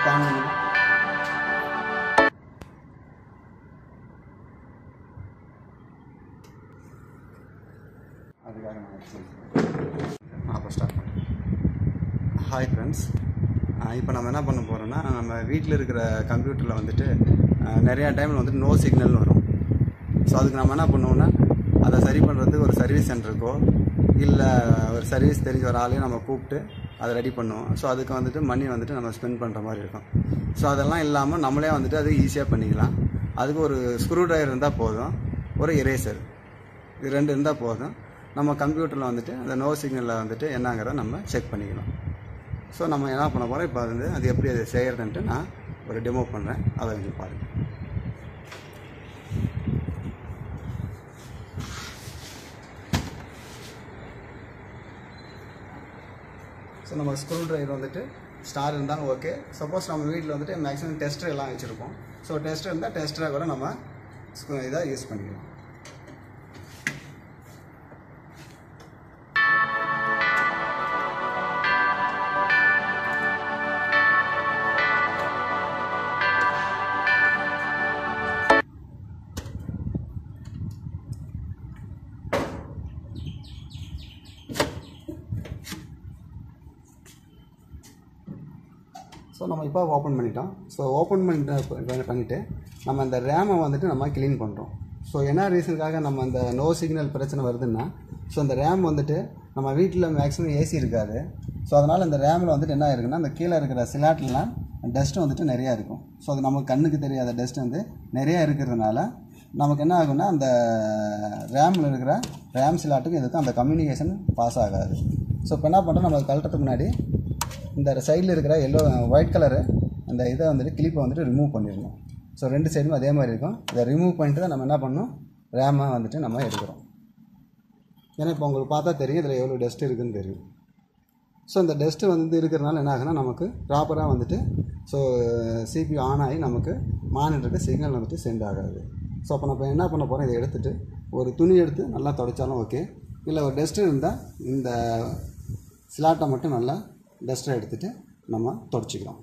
காணும் அதுக்காக நான் அப்போ ஸ்டார்ட் பண்ணுறேன் ஹாய் ஃப்ரெண்ட்ஸ் இப்போ நம்ம என்ன பண்ண போகிறோம்னா நம்ம வீட்டில் இருக்கிற கம்ப்யூட்டரில் வந்துட்டு நிறையா டைமில் வந்துட்டு நோ சிக்னல்னு வரும். ஸோ அதுக்கு நம்ம என்ன பண்ணுவோம்னா அதை சரி பண்ணுறதுக்கு ஒரு சர்வீஸ் சென்டருக்கோ இல்லை ஒரு சர்வீஸ் தெரிஞ்ச ஒரு ஆளையும் நம்ம கூப்பிட்டு அதை ரெடி பண்ணுவோம். ஸோ அதுக்கு வந்துட்டு மணி வந்துட்டு நம்ம ஸ்பெண்ட் பண்ணுற மாதிரி இருக்கும். ஸோ அதெல்லாம் இல்லாமல் நம்மளே வந்துட்டு அது ஈஸியாக பண்ணிக்கலாம். அதுக்கு ஒரு ஸ்க்ரூ ட்ரைவர் இருந்தால் போதும். ஒரு இரேசர் இது ரெண்டு இருந்தால் போதும். நம்ம கம்ப்யூட்டரில் வந்துட்டு அந்த நோ சிக்னலில் வந்துட்டு என்னங்கிறத நம்ம செக் பண்ணிக்கலாம். ஸோ நம்ம என்ன பண்ண போகிறோம் இப்போ வந்து அது எப்படி அதை செய்கிறதுன்ட்டு நான் ஒரு டெமோ பண்ணுறேன் அதை கொஞ்சம் பாருங்கள் ஸோ நம்ம ஸ்க்ரூ ட்ரைவர் வந்துட்டு ஸ்டார் இருந்தாலும் ஓகே சப்போஸ் நம்ம வீட்டில் வந்துட்டு மேக்ஸிமம் டெஸ்டர் எல்லாம் வச்சுருப்போம். ஸோ டெஸ்டர் இருந்தால் டெஸ்டராக கூட நம்ம இதாக யூஸ் பண்ணிக்கலாம். ஸோ நம்ம இப்போ ஓப்பன் பண்ணிட்டோம். ஸோ ஓப்பன் பண்ணிட்டு பண்ணிவிட்டு நம்ம அந்த ரேமை வந்துட்டு நம்ம க்ளீன் பண்ணுறோம் ஸோ என்ன ரீசனுக்காக நம்ம அந்த நோ சிக்னல் பிரச்சனை வருதுன்னா ஸோ அந்த ரேம் வந்துட்டு நம்ம வீட்டில் மேக்ஸிமம் ஏசி இருக்காது. ஸோ அதனால் அந்த ரேமில் வந்துட்டு என்ன இருக்குன்னா அந்த கீழே இருக்கிற சிலாட்லாம் டஸ்ட்டு வந்துட்டு நிறையா இருக்கும். ஸோ அது நமக்கு கண்ணுக்கு தெரியாத டஸ்ட் வந்து நிறையா இருக்கிறதுனால நமக்கு என்ன ஆகும்னா அந்த ரேமில் இருக்கிற ரேம் சிலாட்டுக்கும் இதுக்கும் அந்த கம்யூனிகேஷன் பாஸ் ஆகாது. ஸோ இப்போ என்ன பண்ணுறோம் நம்ம கழட்டுறதுக்கு முன்னாடி இந்த சைடில் இருக்கிற எல்லோ ஒயிட் கலரு அந்த இதை வந்துட்டு கிளிப்பை வந்துட்டு ரிமூவ் பண்ணிடணும். ஸோ ரெண்டு சைடும் அதே மாதிரி இருக்கும். இதை ரிமூவ் பண்ணிட்டு தான் நம்ம என்ன பண்ணணும்? ரேமாக வந்துட்டு நம்ம எடுக்கிறோம். ஏன்னா இப்போ உங்களுக்கு பார்த்தா தெரியும் இதில் எவ்வளோ டஸ்ட் இருக்குதுன்னு தெரியும். ஸோ இந்த டஸ்ட்டு வந்து இருக்கிறனால என்ன ஆகுனா நமக்கு ப்ராப்பராக வந்துட்டு ஸோ சிபி ஆன் ஆகி நமக்கு மானிட்டருக்கு சிக்னல் வந்துட்டு சென்ட் ஆகாது. ஸோ அப்போ நம்ம என்ன பண்ண போகிறோம் இதை எடுத்துகிட்டு ஒரு துணி எடுத்து நல்லா தொடச்சாலும் ஓகே இல்லை ஒரு டஸ்ட்டு இருந்தால் இந்த ஸ்லாட்டை மட்டும் நல்லா டஸ்ட்டை எடுத்துகிட்டு நம்ம தொடச்சிக்கிறோம்.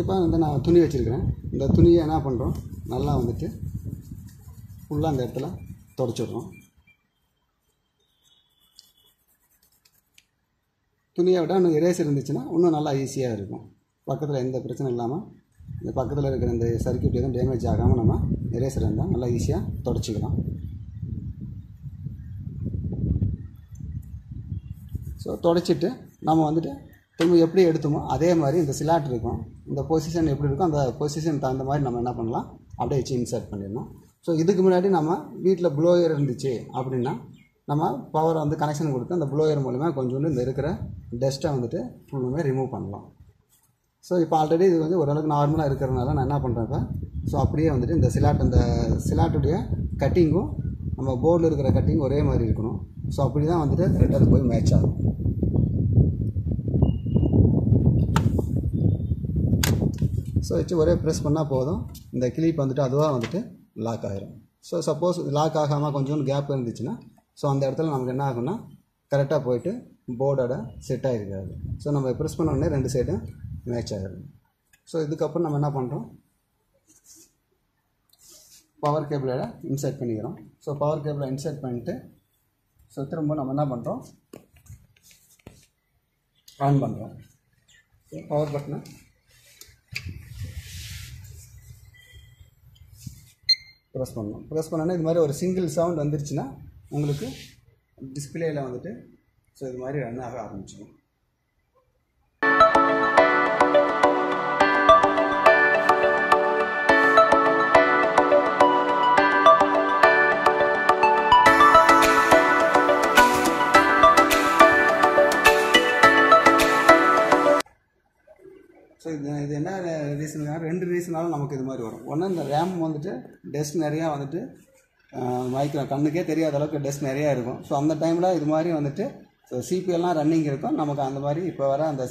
இப்போ வந்து நான் துணி வச்சுருக்கிறேன். இந்த துணியை என்ன பண்ணுறோம் நல்லா வந்துட்டு ஃபுல்லாக அந்த இடத்துல தொடச்சிடுறோம். துணியை விட இன்னும் எரேசர் இருந்துச்சுன்னா இன்னும் நல்லா ஈஸியாக இருக்கும். பக்கத்தில் எந்த பிரச்சனை இல்லாமல் இந்த பக்கத்தில் இருக்கிற இந்த சர்க்கியூட் எதுவும் டேமேஜ் ஆகாமல் நம்ம எரேசர் இருந்தால் நல்லா ஈஸியாக தொடச்சிக்கலாம். ஸோ தொடச்சிட்டு நம்ம வந்துட்டு திரும்ப எப்படி எடுத்தோமோ அதே மாதிரி இந்த சிலாட் இருக்கும். இந்த பொசிஷன் எப்படி இருக்கோ அந்த பொசிஷன் தகுந்த மாதிரி நம்ம என்ன பண்ணலாம்? அப்படியே வச்சு இன்சர்ட் பண்ணிடணும். ஸோ இதுக்கு முன்னாடி நம்ம வீட்டில் ப்ளோயர் இருந்துச்சு அப்படின்னா நம்ம பவர் வந்து கனெக்ஷன் கொடுத்து அந்த ப்ளோயர் மூலிமா கொஞ்சோண்டு இந்த இருக்கிற டஸ்ட்டை வந்துட்டு ஃபுல்லுமே ரிமூவ் பண்ணலாம். ஸோ இப்போ ஆல்ரெடி இது வந்து ஓரளவுக்கு நார்மலாக இருக்கிறதுனால நான் என்ன பண்ணுறேன் இப்போ? ஸோ அப்படியே வந்துட்டு இந்த சிலாட் அந்த சிலாட்டுடைய கட்டிங்கும் நம்ம போர்டில் இருக்கிற கட்டிங் ஒரே மாதிரி இருக்கணும். ஸோ அப்படி தான் வந்துட்டு கரெக்டாக அது போய் மேட்ச் ஆகும். ஸோ வச்சு ஒரே ப்ரெஸ் பண்ணால் போதும். இந்த கிளிப் வந்துட்டு அதுவாக வந்துட்டு லாக் ஆகிரும் ஸோ சப்போஸ் லாக் ஆகாமல் கொஞ்சோண்டு கேப் இருந்துச்சுன்னா ஸோ அந்த இடத்துல நமக்கு என்ன ஆகும்னா கரெக்டாக போயிட்டு போர்டோட செட் ஆகிருக்காது ஸோ நம்ம ப்ரெஸ் பண்ண உடனே ரெண்டு சைடும் மேட்ச் ஆகிடும் ஸோ இதுக்கப்புறம் நம்ம என்ன பண்ணுறோம் பவர் கேபிளோட இன்சர்ட் பண்ணிக்கிறோம். ஸோ பவர் கேபிளை இன்சர்ட் பண்ணிட்டு ஸோ திரும்ப நம்ம என்ன பண்ணுறோம் ஆன் பண்ணுறோம் பவர் பட்டனை ப்ரெஸ் பண்ணணும். ப்ரெஸ் பண்ணோன்னா இது மாதிரி ஒரு சிங்கிள் சவுண்ட் வந்துருச்சுன்னா உங்களுக்கு டிஸ்பிளேயில் வந்துட்டு ஸோ இது மாதிரி ரன் ஆக ஆரம்பிச்சிடும். இது என்ன ரீசனுக்காக ரெண்டு ரீசனாலும் நமக்கு இது மாதிரி வரும். ஒன்று இந்த ரேம் வந்துட்டு டெஸ்ட் நிறையா வந்துட்டு மைக்ரோ கண்ணுக்கே தெரியாத அளவுக்கு டெஸ்ட் நிறையா இருக்கும். ஸோ அந்த டைமில் இது மாதிரி வந்துட்டு ஸோ சிபிஎல்லாம் ரன்னிங் இருக்கும். நமக்கு அந்த மாதிரி இப்போ வர அந்த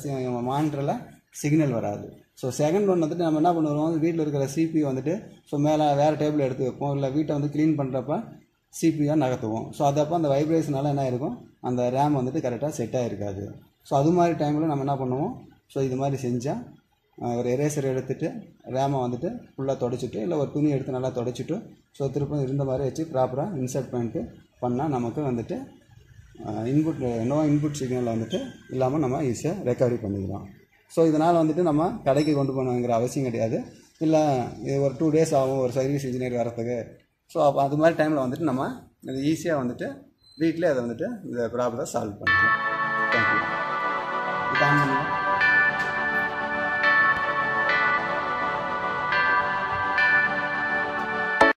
மானிட்டரில் சிக்னல் வராது. ஸோ செகண்ட் ஒன் வந்துட்டு நம்ம என்ன பண்ணுவோம்? வீட்டில் இருக்கிற சிபி வந்துட்டு ஸோ மேலே வேறு டேபிள் எடுத்து வைப்போம். இல்லை வீட்டை வந்து க்ளீன் பண்ணுறப்ப சிபியாக நகர்த்துவோம். ஸோ அதப்போ அந்த வைப்ரேஷனால என்ன இருக்கும் அந்த ரேம் வந்துட்டு கரெக்டாக செட் ஆகிருக்காது ஸோ அது மாதிரி டைமில் நம்ம என்ன பண்ணுவோம்? ஸோ இது மாதிரி செஞ்சால் ஒரு எரேசர் எடுத்துகிட்டு ரேமை வந்துட்டு ஃபுல்லாக தொடச்சிட்டு இல்லை ஒரு துணி எடுத்து நல்லா தொடச்சிட்டு ஸோ திருப்பம் இருந்த மாதிரி வச்சு ப்ராப்பராக இன்சர்ட் பண்ணிட்டு பண்ணால் நமக்கு வந்துட்டு இன்புட் நோ இன்புட் சிக்னலில் வந்துட்டு இல்லாமல் நம்ம ஈஸியாக ரெக்கவரி பண்ணிக்கலாம். ஸோ இதனால் வந்துட்டு நம்ம கடைக்கு கொண்டு போகணுங்கிற அவசியம் கிடையாது. இல்லை இது ஒரு டூ டேஸ் ஆகும் ஒரு சர்வீஸ் இன்ஜினியர் வரத்துக்கு ஸோ அப்போ அது மாதிரி டைமில் வந்துட்டு நம்ம இது ஈஸியாக வந்துட்டு வீட்டிலே அதை வந்துட்டு இந்த ப்ராப்பராக சால்வ் பண்ணிக்கலாம். தேங்க்யூ